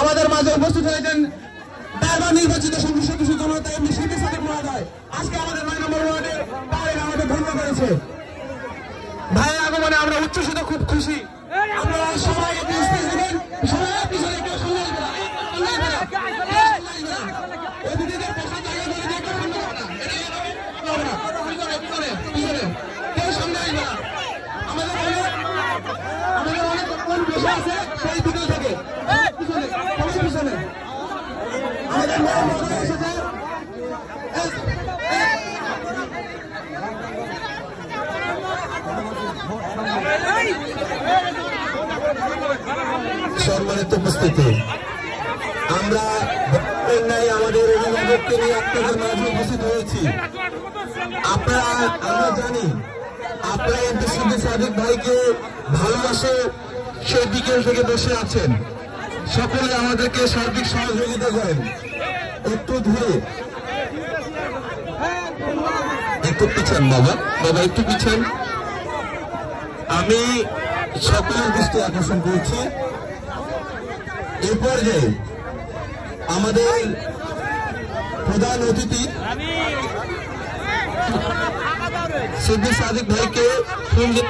আমাদের মাঝে উপস্থিত হয়েছেন বারবার নির্বাচিত সংসদ সদস্য জনতা এমনি শিল্পী সাদিক মহোদয়। আজকে আমাদের নয় নম্বর ওয়ার্ডে আমাদের ধন্য করেছে। ভাইয়ের আগমনে আমরা উচ্ছ্বসিত খুব খুশি। আমাদের অনেক এসেছে। সম্মানিত উপস্থিতি আমরা ন্যায় আমাদের অভিভাবককে নিয়ে আপনাদের মাঝে উপস্থিত হয়েছি আপনারা, আমরা জানি আপনারা সিদ্দি সাদিক ভাইকে ভালোবাসে সেই বিকেল থেকে বসে আছেন। সকলে আমাদেরকে সার্বিক সহযোগিতা করেন। একটু ধীরে। একটু পিছান, বাবা। বাবা, একটু পিছান। আমি সকলের দৃষ্টি আকর্ষণ করছি। এ পর্যায়ে আমাদের প্রধান অতিথি সিদ্দিক সাদিক ভাইকে ফুল দিয়ে